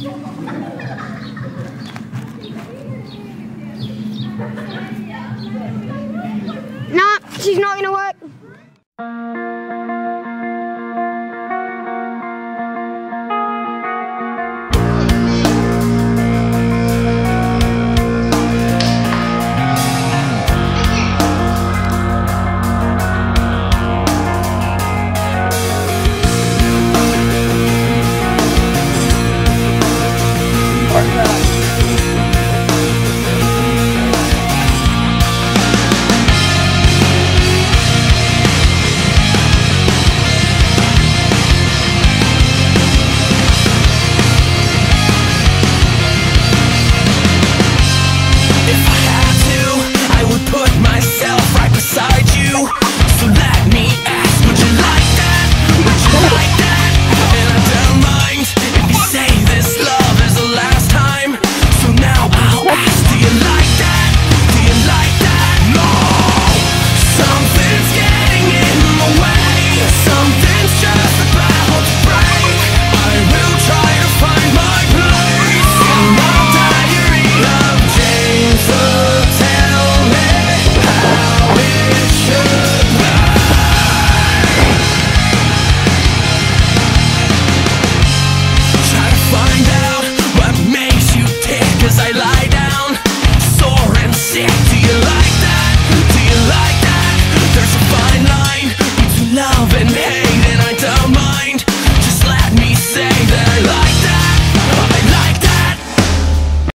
No, she's not gonna work.